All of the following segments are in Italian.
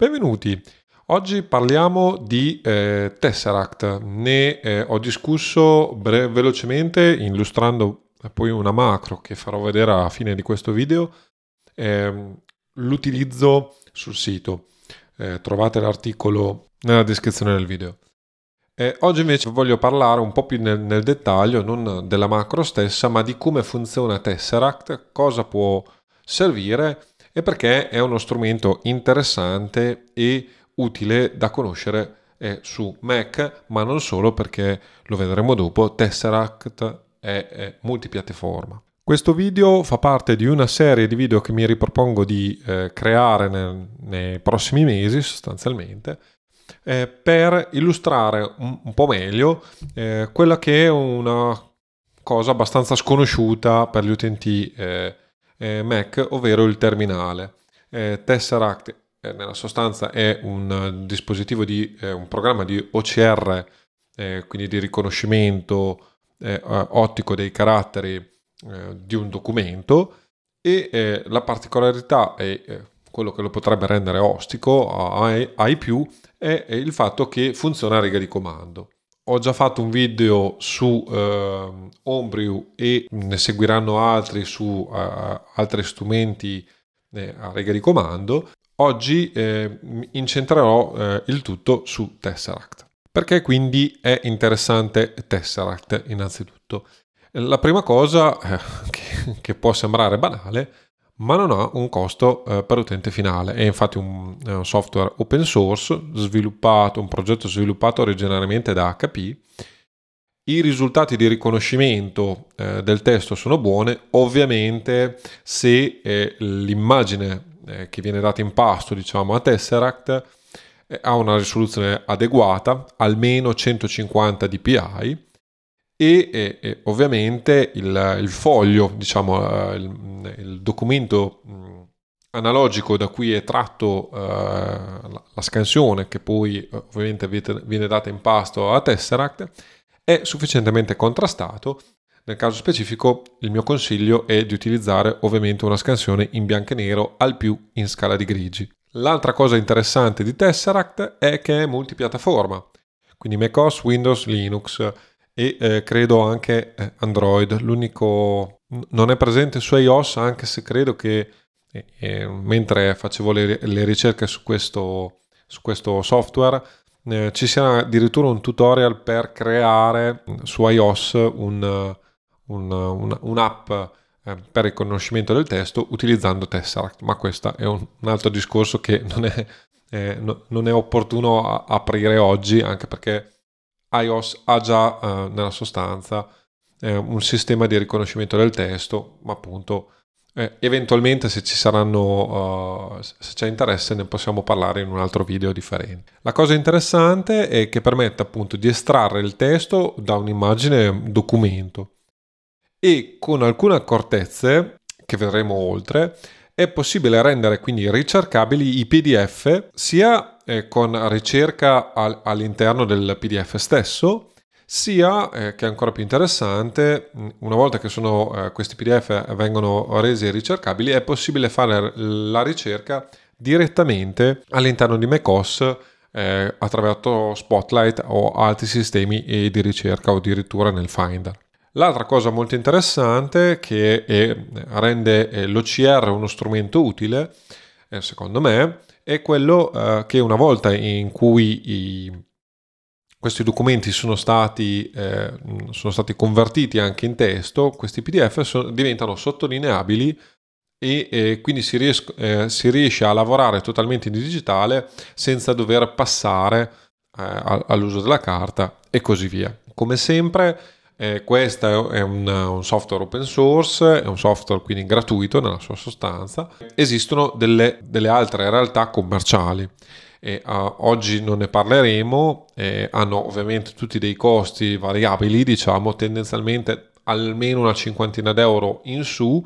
Benvenuti. Oggi parliamo di eh, Tesseract. Ne eh, ho discusso bre- velocemente illustrando poi una macro che farò vedere alla fine di questo video. Eh, l'utilizzo sul sito. Eh, trovate l'articolo nella descrizione del video. Eh, oggi invece voglio parlare un po' più nel, nel, dettaglio, non della macro stessa, ma di come funziona Tesseract, cosa può servire e perché è uno strumento interessante e utile da conoscere eh, su Mac, ma non solo perché lo vedremo dopo, Tesseract è, è multipiattaforma. Questo video fa parte di una serie di video che mi ripropongo di eh, creare nel, nei prossimi mesi sostanzialmente eh, per illustrare un, un po' meglio eh, quella che è una cosa abbastanza sconosciuta per gli utenti eh, eh Mac, ovvero il terminale. Eh, Tesseract eh, nella sostanza è un dispositivo di un programma di OCR, quindi di riconoscimento ottico dei caratteri di un documento e la particolarità è quello che lo potrebbe rendere ostico ai, ai più è il fatto che funziona a riga di comando. Ho già fatto un video su eh, Homebrew e ne seguiranno altri su uh, altri strumenti eh, a riga di comando. Oggi eh, incentrerò eh, il tutto su Tesseract. Perché quindi è interessante Tesseract innanzitutto? La prima cosa eh, che, che può sembrare banale ma non ha un costo eh, per l'utente finale. È infatti un, è un, software open source sviluppato, un progetto sviluppato originariamente da HP. I risultati di riconoscimento eh, del testo sono buoni, ovviamente se eh, l'immagine eh, che viene data in pasto diciamo, a Tesseract eh, ha una risoluzione adeguata, almeno 150 dpi, e, e, e ovviamente il, il, foglio, diciamo, eh, il, il documento analogico da cui è tratto uh, la, scansione che poi ovviamente viene data in pasto a Tesseract è sufficientemente contrastato. Nel caso specifico il mio consiglio è di utilizzare ovviamente una scansione in bianco e nero al più in scala di grigi. L'altra cosa interessante di Tesseract è che è multipiattaforma, quindi macOS, Windows, Linux, e eh, credo anche eh, Android. L'unico non è presente su iOS, anche se credo che eh, eh, mentre facevo le, le ricerche su questo, su questo software eh, ci sia addirittura un tutorial per creare su iOS un, un, un, un'app eh, per il riconoscimento del testo utilizzando Tesseract, ma questo è un, altro discorso che non è, no, non è opportuno aprire oggi, anche perché iOS ha già eh, nella sostanza eh, un sistema di riconoscimento del testo, ma appunto eh, eventualmente se ci saranno, uh, se c'è interesse ne possiamo parlare in un altro video differente. La cosa interessante è che permette appunto di estrarre il testo da un'immagine documento e con alcune accortezze che vedremo oltre è possibile rendere quindi ricercabili i PDF sia eh, con ricerca al, all'interno del PDF stesso, sia, eh, che è ancora più interessante, una volta che sono, eh, questi PDF vengono resi ricercabili, è possibile fare la ricerca direttamente all'interno di macOS eh, attraverso Spotlight o altri sistemi di ricerca o addirittura nel Finder. L'altra cosa molto interessante che è, rende eh, l'OCR uno strumento utile, eh, secondo me, è quello eh, che una volta in cui i, questi documenti sono stati, eh, sono stati, convertiti anche in testo, questi PDF sono, diventano sottolineabili e eh, quindi si, ries- eh, si, riesce a lavorare totalmente in digitale senza dover passare eh, all'uso della carta e così via. Come sempre eh, questo è un, un, software open source, è un software quindi gratuito nella sua sostanza. Esistono delle, delle altre realtà commerciali. E, uh, oggi non ne parleremo, eh, hanno ovviamente tutti dei costi variabili, diciamo tendenzialmente almeno una cinquantina d'euro in su.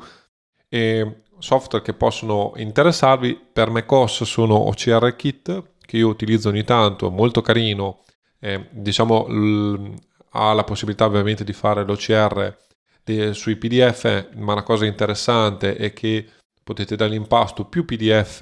Software che possono interessarvi per macOS sono OCR Kit che io utilizzo ogni tanto, molto carino. Eh, diciamo l- ha la possibilità ovviamente di fare l'OCR sui PDF, ma la cosa interessante è che potete dare in pasto più PDF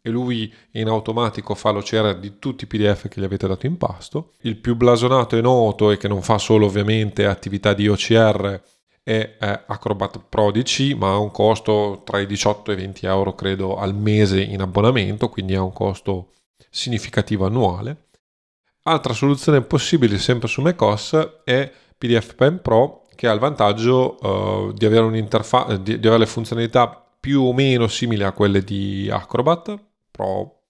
e lui in automatico fa l'OCR di tutti i PDF che gli avete dato in pasto. Il più blasonato e noto e che non fa solo ovviamente attività di OCR è Acrobat Prodigy, ma ha un costo tra i 18 e i 20 euro credo al mese in abbonamento, quindi ha un costo significativo annuale. Altra soluzione possibile sempre su macOS è PDF Pen Pro che ha il vantaggio uh, di, avere di, di avere le funzionalità più o meno simili a quelle di Acrobat Pro,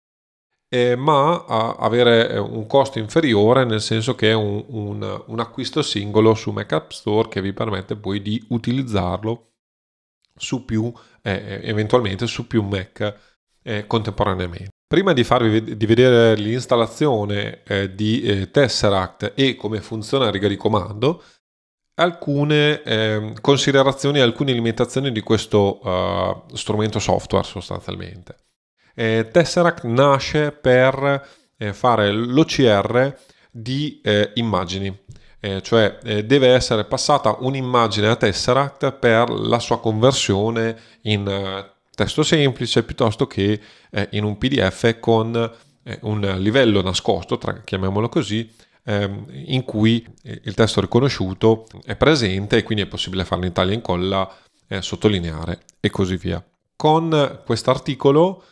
eh, ma avere eh, un costo inferiore nel senso che è un, un, un, acquisto singolo su Mac App Store che vi permette poi di utilizzarlo su più, eh, eventualmente su più Mac eh, contemporaneamente. Prima di farvi di vedere l'installazione eh, di eh, Tesseract e come funziona a riga di comando, alcune eh, considerazioni alcune limitazioni di questo uh, strumento software sostanzialmente. Eh, Tesseract nasce per eh, fare l'OCR di immagini, cioè deve essere passata un'immagine a Tesseract per la sua conversione in testo semplice piuttosto che in un PDF con un livello nascosto, tra, chiamiamolo così, ehm, in cui il testo riconosciuto è presente e quindi è possibile farlo in taglia e incolla, eh, sottolineare e così via. Con quest'articolo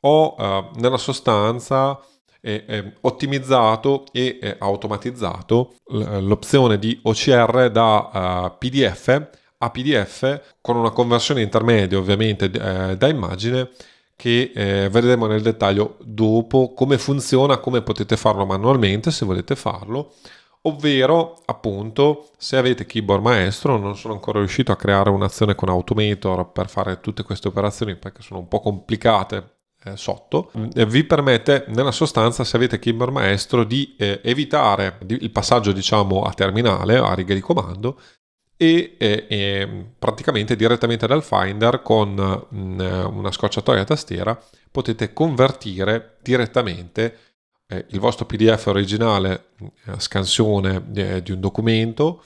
ho eh, nella sostanza eh, eh, ottimizzato e eh, automatizzato l'opzione di OCR da eh, PDF a PDF con una conversione intermedia ovviamente eh, da immagine che eh, vedremo nel dettaglio dopo come funziona, come potete farlo manualmente se volete farlo, ovvero appunto se avete keyboard maestro, non sono ancora riuscito a creare un'azione con Automator per fare tutte queste operazioni perché sono un po' complicate eh, sotto, eh, vi permette nella sostanza se avete keyboard maestro di eh, evitare il passaggio diciamo a terminale, a righe di comando e, e, e, praticamente direttamente dal Finder con mh, mm, una scocciatoia a tastiera potete convertire direttamente eh, il vostro PDF originale eh, scansione eh, di un documento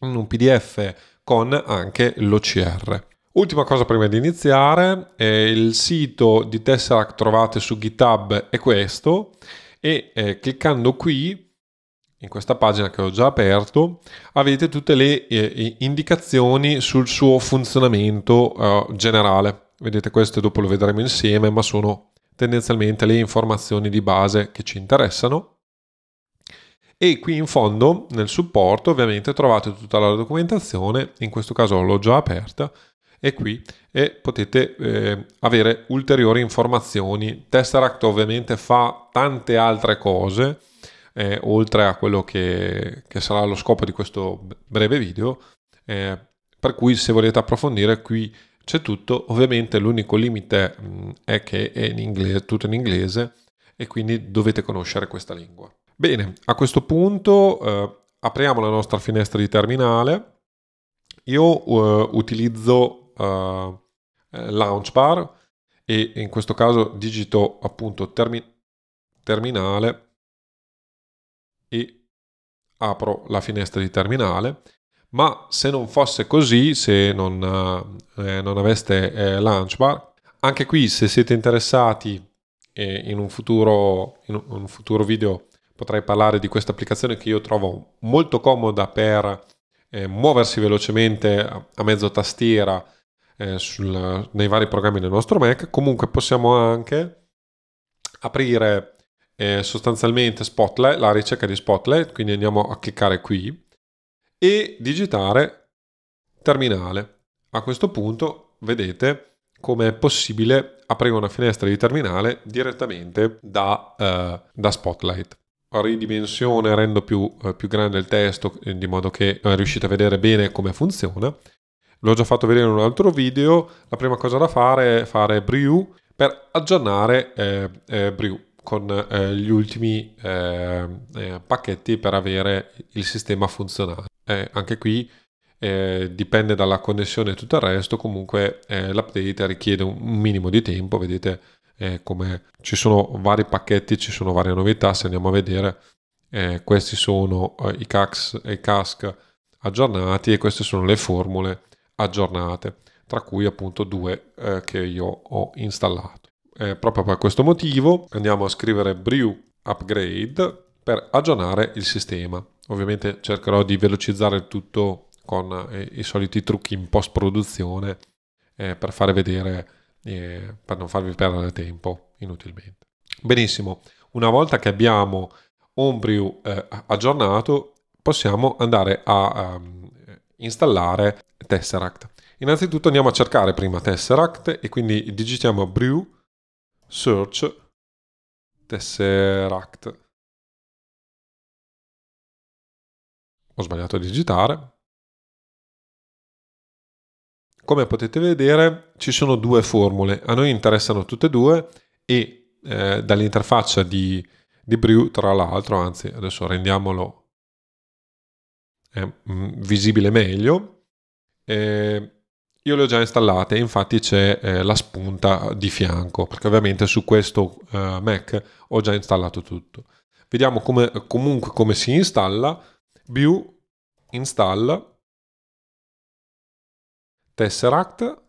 in un PDF con anche l'OCR. Ultima cosa prima di iniziare, eh, il sito di Tesseract trovate su GitHub è questo e eh, cliccando qui in questa pagina che ho già aperto avete tutte le eh, indicazioni sul suo funzionamento eh, generale. Vedete queste dopo lo vedremo insieme, ma sono tendenzialmente le informazioni di base che ci interessano. E qui in fondo nel supporto ovviamente trovate tutta la documentazione, in questo caso l'ho già aperta, e qui e potete eh, avere ulteriori informazioni. Tesseract ovviamente fa tante altre cose, eh, oltre a quello che, che, sarà lo scopo di questo breve video, eh, per cui se volete approfondire qui c'è tutto, ovviamente l'unico limite mh, mm, è che è in inglese, tutto in inglese e quindi dovete conoscere questa lingua. Bene, a questo punto eh, apriamo la nostra finestra di terminale. Io uh, utilizzo uh, Launchbar e in questo caso digito appunto termi- terminale e apro la finestra di terminale, ma se non fosse così, se non, eh, non aveste eh, Launchbar, anche qui se siete interessati eh, in, un futuro, in un futuro video potrei parlare di questa applicazione che io trovo molto comoda per eh, muoversi velocemente a mezzo tastiera eh, sul, nei vari programmi del nostro Mac. Comunque possiamo anche aprire eh, sostanzialmente Spotlight, la ricerca di Spotlight, quindi andiamo a cliccare qui e digitare terminale. A questo punto vedete come è possibile aprire una finestra di terminale direttamente da, uh, da Spotlight. Ridimensione, rendo più, uh, più, grande il testo di modo che uh, riuscite a vedere bene come funziona. L'ho già fatto vedere in un altro video. La prima cosa da fare è fare Brew per aggiornare eh, eh, Brew con eh, gli ultimi eh, eh, pacchetti per avere il sistema funzionale. anche qui eh, dipende dalla connessione e tutto il resto, comunque eh, l'update richiede un, minimo di tempo, vedete come ci sono vari pacchetti, ci sono varie novità, se andiamo a vedere questi sono i CAX e i CASC aggiornati e queste sono le formule aggiornate, tra cui appunto due che io ho installato eh, proprio per questo motivo andiamo a scrivere brew upgrade per aggiornare il sistema. Ovviamente cercherò di velocizzare tutto con eh, i soliti trucchi in post produzione eh, per fare vedere, eh, per non farvi perdere tempo inutilmente. Benissimo, una volta che abbiamo Homebrew eh, aggiornato, possiamo andare a um, installare Tesseract. Innanzitutto andiamo a cercare prima Tesseract e quindi digitiamo brew search Tesseract. Ho sbagliato a digitare. Come potete vedere ci sono due formule, a noi interessano tutte e due e eh, dall'interfaccia di, di Brew tra l'altro, anzi adesso rendiamolo eh, visibile meglio, eh, io le ho già installate, infatti c'è eh, la spunta di fianco, perché ovviamente su questo eh, Mac ho già installato tutto. Vediamo come, comunque come si installa. View, install, Tesseract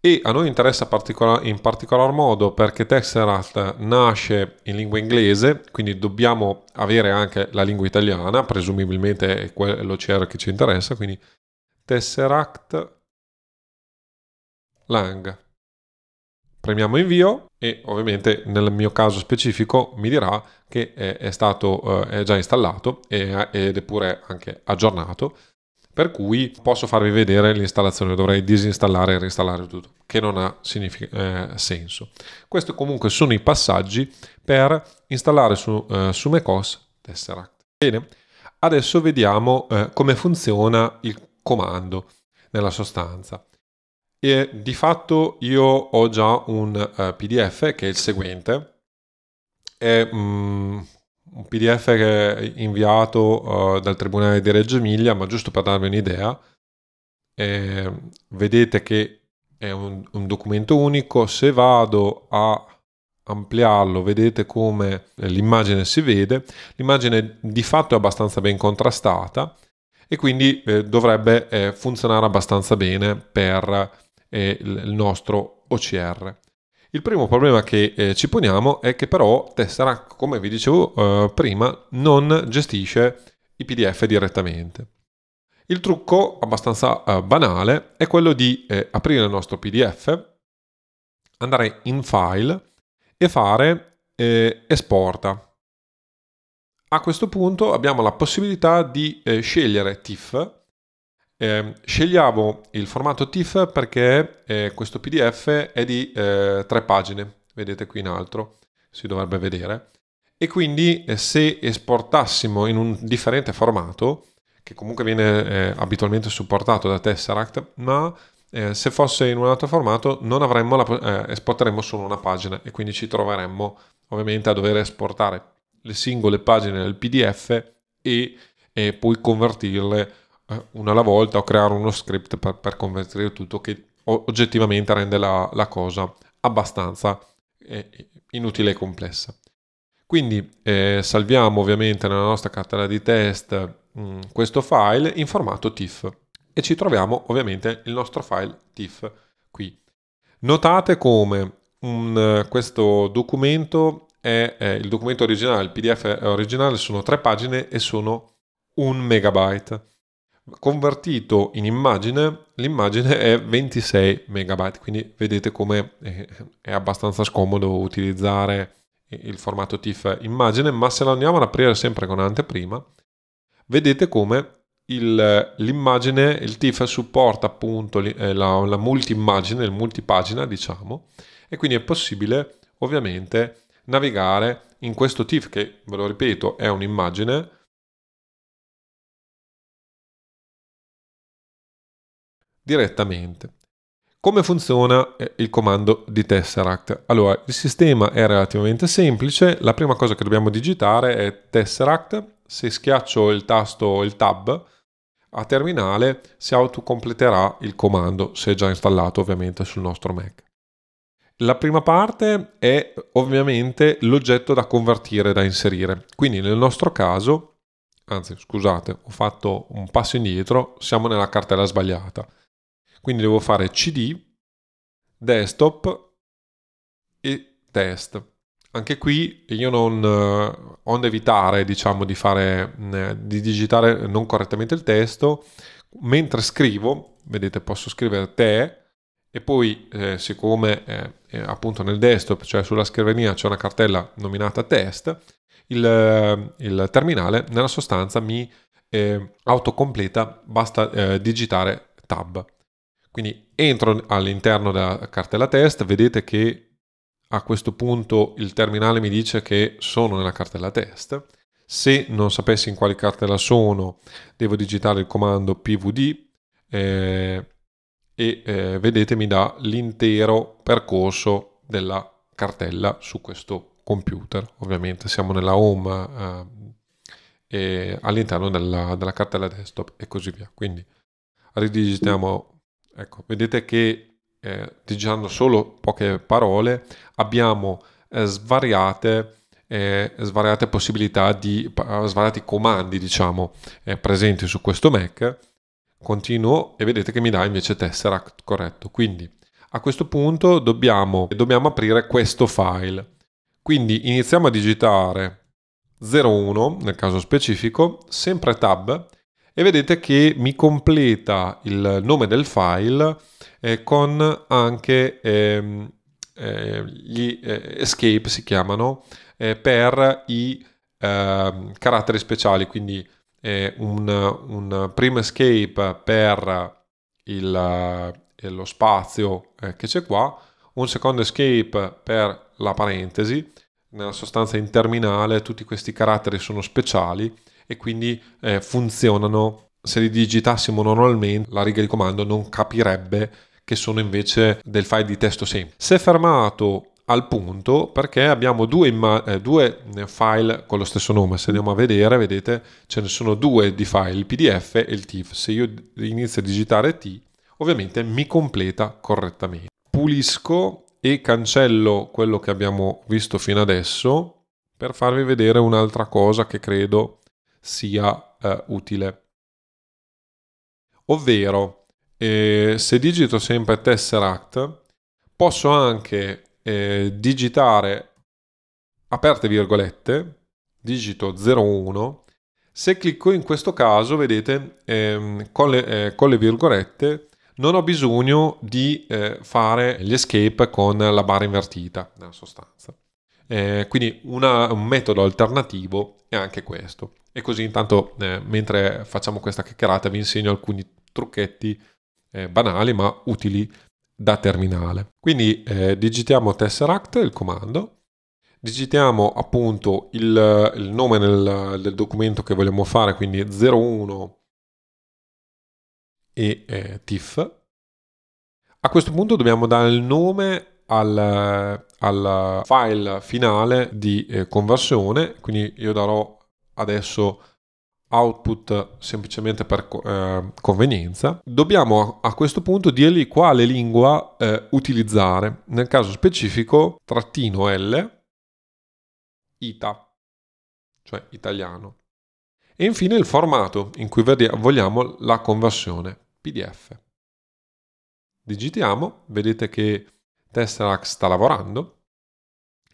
e a noi interessa in particolar modo perché Tesseract nasce in lingua inglese, quindi dobbiamo avere anche la lingua italiana, presumibilmente è l'OCR che ci interessa, quindi Tesseract Lang. Premiamo invio e ovviamente nel mio caso specifico mi dirà che è, stato è già installato ed è pure anche aggiornato per cui posso farvi vedere l'installazione, dovrei disinstallare e reinstallare tutto, che non ha eh, senso. Questi comunque sono i passaggi per installare su, eh, su macOS Tesseract. Bene, adesso vediamo eh, come funziona il comando nella sostanza. E di fatto io ho già un uh, eh, PDF che è il seguente, è mm, un PDF che è inviato uh, dal Tribunale di Reggio Emilia, ma giusto per darvi un'idea, eh, vedete che è un, un, documento unico, se vado a ampliarlo vedete come l'immagine si vede, l'immagine di fatto è abbastanza ben contrastata e quindi eh, dovrebbe eh, funzionare abbastanza bene per eh, il nostro OCR. Il primo problema che eh, ci poniamo è che però Tesseract, come vi dicevo eh, prima, non gestisce i PDF direttamente. Il trucco abbastanza eh, banale è quello di aprire il nostro PDF, andare in File e fare Esporta. A questo punto abbiamo la possibilità di eh, scegliere TIFF. Eh, scegliamo il formato TIFF perché eh, questo PDF è di eh, tre pagine, vedete qui in alto, si dovrebbe vedere, e quindi eh, se esportassimo in un differente formato, che comunque viene eh, abitualmente supportato da Tesseract, ma se fosse in un altro formato non avremmo la, esporteremmo solo una pagina e quindi ci troveremmo ovviamente a dover esportare le singole pagine del PDF e, e poi convertirle eh, una alla volta o creare uno script per, per convertire tutto che oggettivamente rende la, la cosa abbastanza eh, inutile e complessa. Quindi eh, salviamo ovviamente nella nostra cartella di test mh, mm, questo file in formato TIFF e ci troviamo ovviamente il nostro file TIFF qui. Notate come un, questo documento è, è, il documento originale, il PDF originale sono tre pagine e sono un megabyte. Convertito in immagine, l'immagine è 26 megabyte, quindi vedete come è abbastanza scomodo utilizzare il formato TIFF immagine, ma se lo andiamo ad aprire sempre con anteprima, vedete come il, l'immagine, il TIFF supporta appunto eh, la, la multi-immagine, il multipagina diciamo, e quindi è possibile ovviamente navigare in questo TIFF che, ve lo ripeto, è un'immagine, direttamente. Come funziona eh, il comando di Tesseract? Allora, il sistema è relativamente semplice, la prima cosa che dobbiamo digitare è Tesseract, se schiaccio il tasto, il tab, a terminale si autocompleterà il comando, se è già installato ovviamente sul nostro Mac. La prima parte è ovviamente l'oggetto da convertire, da inserire. Quindi nel nostro caso, anzi scusate, ho fatto un passo indietro, siamo nella cartella sbagliata. Quindi devo fare cd desktop e test. Anche qui io non eh, onde evitare, diciamo, di fare eh, di digitare non correttamente il testo, mentre scrivo, vedete, posso scrivere te e poi eh, siccome eh, appunto nel desktop, cioè sulla scrivania c'è una cartella nominata test, il, eh, il terminale nella sostanza mi eh, autocompleta, basta eh, digitare tab. Quindi entro all'interno della cartella test, vedete che a questo punto il terminale mi dice che sono nella cartella test. Se non sapessi in quale cartella sono, devo digitare il comando pvd eh, e eh, vedete mi dà l'intero percorso della cartella su questo computer. Ovviamente siamo nella home eh, all'interno della, della, cartella desktop e così via. Quindi ridigitiamo, ecco, vedete che eh, digitando solo poche parole abbiamo eh, svariate eh, svariate possibilità di svariati comandi diciamo eh, presenti su questo Mac continuo e vedete che mi dà invece Tesseract corretto. Quindi a questo punto dobbiamo, dobbiamo aprire questo file. Quindi iniziamo a digitare 01 nel caso specifico, sempre tab e vedete che mi completa il nome del file eh, con anche ehm, eh, gli eh, escape si chiamano eh, per i ehm, caratteri speciali, quindi eh, un, un primo escape per il, eh, lo spazio eh, che c'è qua, un secondo escape per la parentesi, nella sostanza in terminale tutti questi caratteri sono speciali e quindi eh, funzionano se li digitassimo normalmente la riga di comando non capirebbe che sono invece del file di testo semplice. Se fermato al punto perché abbiamo due, imma- eh, due, file con lo stesso nome. Se andiamo a vedere, vedete, ce ne sono due di file, il PDF e il TIFF. Se io inizio a digitare T, ovviamente mi completa correttamente. Pulisco e cancello quello che abbiamo visto fino adesso per farvi vedere un'altra cosa che credo sia eh, utile. Ovvero, eh, se digito sempre Tesseract, posso anche eh, digitare aperte virgolette, digito 01, se clicco in questo caso, vedete, ehm, con, le, eh, con, le, virgolette non ho bisogno di eh, fare gli escape con la barra invertita, nella sostanza. Eh, quindi una, un metodo alternativo è anche questo. E così intanto, eh, mentre facciamo questa chiacchierata, vi insegno alcuni trucchetti eh, banali ma utili da terminale. Quindi eh, digitiamo Tesseract, il comando, digitiamo appunto il, il nome nel, del documento che vogliamo fare, quindi 01 e eh, TIFF. A questo punto dobbiamo dare il nome al, al file finale di eh, conversione, quindi io darò adesso output semplicemente per eh, convenienza, dobbiamo a questo punto dirgli quale lingua eh, utilizzare. Nel caso specifico, trattino L, ITA, cioè italiano. E infine il formato in cui vogliamo la conversione, PDF. Digitiamo, vedete che Tesseract sta lavorando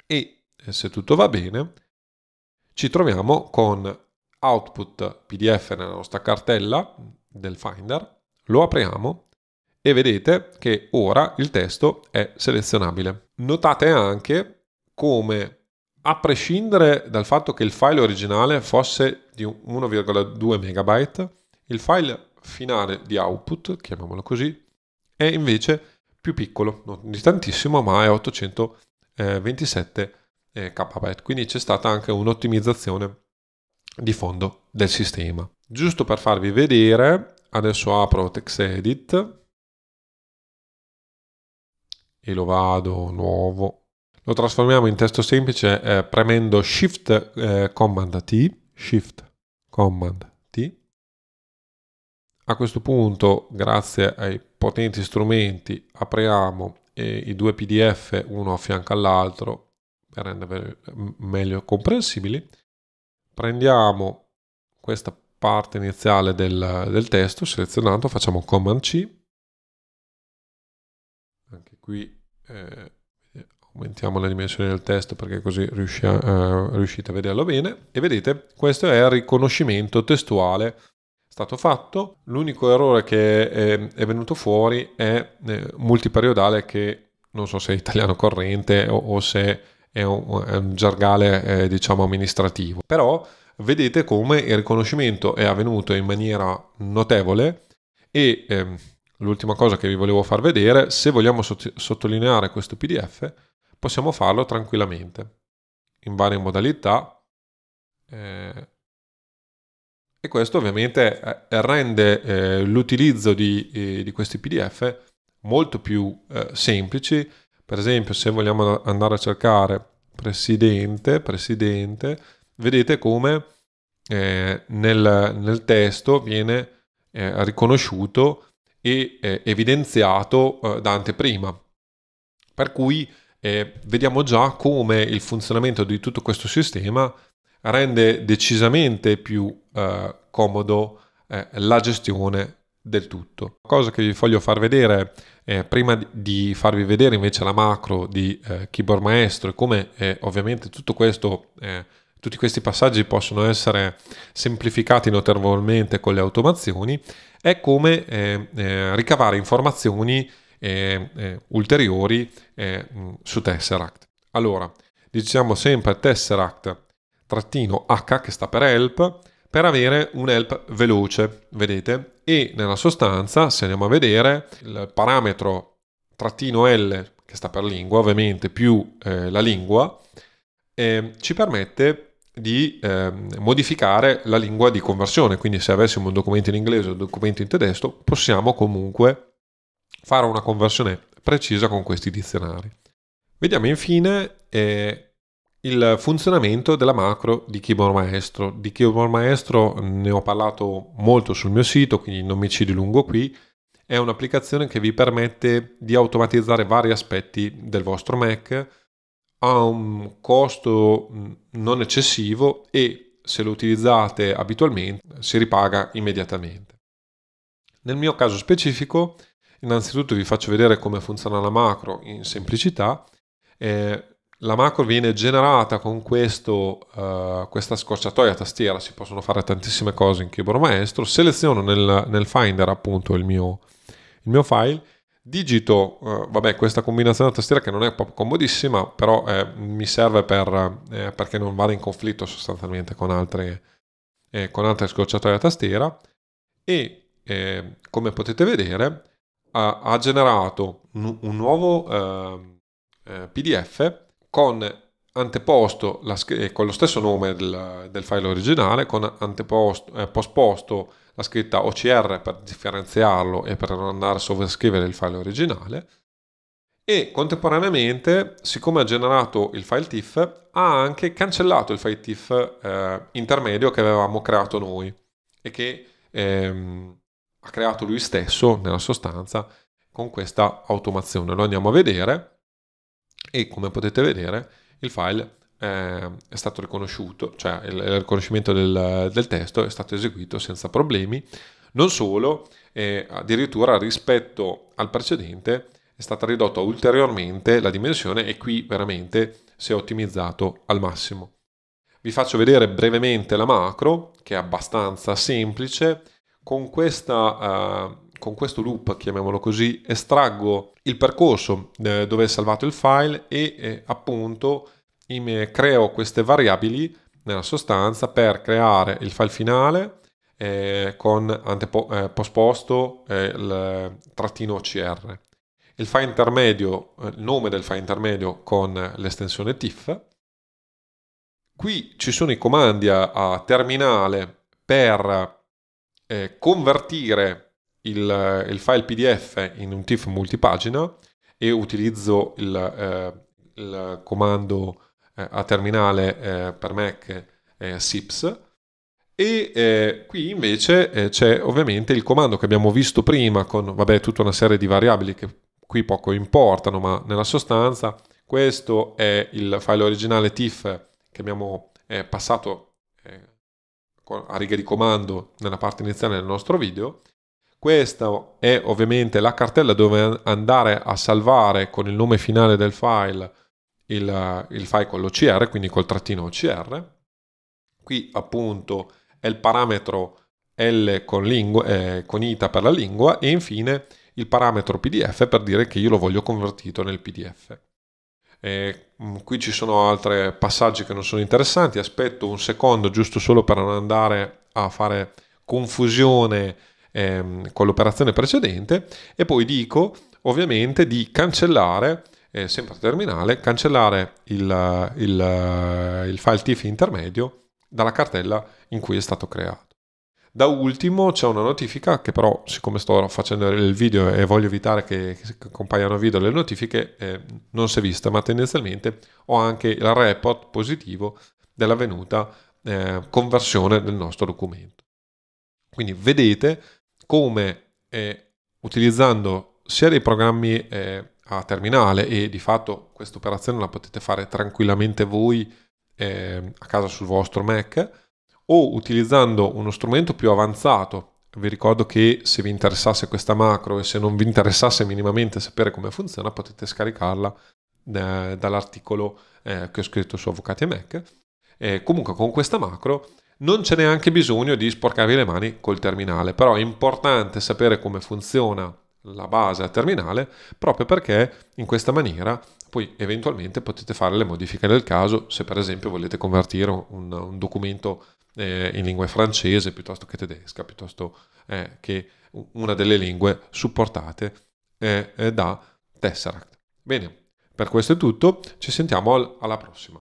e se tutto va bene ci troviamo con output PDF nella nostra cartella del Finder, lo apriamo e vedete che ora il testo è selezionabile. Notate anche come a prescindere dal fatto che il file originale fosse di 1,2 MB, il file finale di output, chiamiamolo così, è invece più piccolo, non di tantissimo, ma è 827 eh, KB. Quindi c'è stata anche un'ottimizzazione di fondo del sistema. Giusto per farvi vedere, adesso apro TextEdit e lo vado nuovo. Lo trasformiamo in testo semplice eh, premendo Shift eh, Command T, Shift Command T. A questo punto, grazie ai potenti strumenti, apriamo eh, i due PDF uno a fianco all'altro per renderli meglio comprensibili prendiamo questa parte iniziale del, del testo selezionato, facciamo Command C, anche qui eh, aumentiamo le dimensioni del testo perché così riusci a, uh, riuscite a vederlo bene. E vedete questo è il riconoscimento testuale. Stato fatto. L'unico errore che è, è venuto fuori è eh, multiperiodale che non so se è italiano corrente o, o se è un, è un gergale eh, diciamo amministrativo però vedete come il riconoscimento è avvenuto in maniera notevole e ehm, l'ultima cosa che vi volevo far vedere se vogliamo sott- sottolineare questo pdf possiamo farlo tranquillamente in varie modalità eh, e questo ovviamente eh, rende eh, l'utilizzo di, eh, di, questi PDF molto più eh, semplici. Per esempio, se vogliamo andare a cercare presidente, presidente, vedete come eh, nel, nel, testo viene eh, riconosciuto e evidenziato da anteprima. Per cui eh, vediamo già come il funzionamento di tutto questo sistema rende decisamente più eh, comodo eh, la gestione del tutto. Cosa che vi voglio far vedere eh, prima di farvi vedere invece la macro di eh, Keyboard Maestro e come eh, ovviamente tutto questo eh, tutti questi passaggi possono essere semplificati notevolmente con le automazioni, è come eh, ricavare informazioni eh, ulteriori eh, su Tesseract. Allora, diciamo sempre Tesseract trattino H che sta per help per avere un help veloce, vedete? E nella sostanza, se andiamo a vedere, il parametro trattino L che sta per lingua, ovviamente, più eh, la lingua, eh, ci permette di eh, modificare la lingua di conversione. Quindi se avessimo un documento in inglese o un documento in tedesco, possiamo comunque fare una conversione precisa con questi dizionari. Vediamo infine eh, il funzionamento della macro di Keyboard Maestro. Di Keyboard Maestro ne ho parlato molto sul mio sito, quindi non mi ci dilungo qui. È un'applicazione che vi permette di automatizzare vari aspetti del vostro Mac a un costo non eccessivo e se lo utilizzate abitualmente si ripaga immediatamente. Nel mio caso specifico Innanzitutto vi faccio vedere come funziona la macro in semplicità. Eh, la macro viene generata con questo, uh, questa scorciatoia tastiera, si possono fare tantissime cose in keyboard maestro. Seleziono nel, nel Finder appunto il mio, il mio file, digito, uh, vabbè questa combinazione tastiera che non è proprio comodissima, però eh, mi serve per, eh, perché non vada in conflitto sostanzialmente con altre, eh, con altre scorciatoie tastiera e eh, come potete vedere ha, ha generato un, un nuovo ehm, eh, PDF con anteposto la, eh, con lo stesso nome del, del file originale, con anteposto, eh, posposto la scritta OCR per differenziarlo e per non andare a sovrascrivere il file originale e contemporaneamente, siccome ha generato il file TIFF, ha anche cancellato il file TIFF eh, intermedio che avevamo creato noi e che ehm, ha creato lui stesso nella sostanza con questa automazione. Lo andiamo a vedere e come potete vedere il file eh, è stato riconosciuto, cioè il, il riconoscimento del, del, testo è stato eseguito senza problemi. Non solo, eh, addirittura rispetto al precedente è stata ridotta ulteriormente la dimensione e qui veramente si è ottimizzato al massimo. Vi faccio vedere brevemente la macro che è abbastanza semplice con, questa, uh, con questo loop, chiamiamolo così, estraggo il percorso eh, dove è salvato il file e eh, appunto in, creo queste variabili nella sostanza per creare il file finale eh, con antepo- eh, posposto eh, il trattino CR. Il file intermedio, eh, il nome del file intermedio con l'estensione TIFF. Qui ci sono i comandi a, a terminale per convertire il, il, file PDF in un TIFF multipagina e utilizzo il, eh, il comando eh, a terminale eh, per Mac eh, SIPS e eh, qui invece c'è ovviamente il comando che abbiamo visto prima con vabbè, tutta una serie di variabili che qui poco importano ma nella sostanza questo è il file originale TIFF che abbiamo passato a righe di comando nella parte iniziale del nostro video. Questa è ovviamente la cartella dove andare a salvare con il nome finale del file il, il file con l'OCR, quindi col trattino OCR. Qui appunto è il parametro L con, lingua, eh, con ITA per la lingua e infine il parametro PDF per dire che io lo voglio convertito nel PDF. Eh, qui ci sono altri passaggi che non sono interessanti, aspetto un secondo giusto solo per non andare a fare confusione ehm, con l'operazione precedente e poi dico ovviamente di cancellare, eh, sempre terminale, cancellare il, il, il file TIFF intermedio dalla cartella in cui è stato creato. Da ultimo c'è una notifica che però, siccome sto facendo il video e voglio evitare che, che compaiano video le notifiche, eh, non si è vista, ma tendenzialmente ho anche il report positivo dell'avvenuta eh, conversione del nostro documento. Quindi vedete come eh, utilizzando sia dei programmi eh, a terminale e di fatto questa operazione la potete fare tranquillamente voi eh, a casa sul vostro Mac, o utilizzando uno strumento più avanzato. Vi ricordo che se vi interessasse questa macro e se non vi interessasse minimamente sapere come funziona, potete scaricarla dall'articolo eh, che ho scritto su Avvocati e Mac. Eh, comunque con questa macro non c'è neanche bisogno di sporcarvi le mani col terminale, però è importante sapere come funziona la base al terminale proprio perché in questa maniera poi eventualmente potete fare le modifiche del caso se per esempio volete convertire un, un documento eh, in lingua francese piuttosto che tedesca, piuttosto eh, che una delle lingue supportate eh, da Tesseract. Bene, per questo è tutto, ci sentiamo al, alla prossima.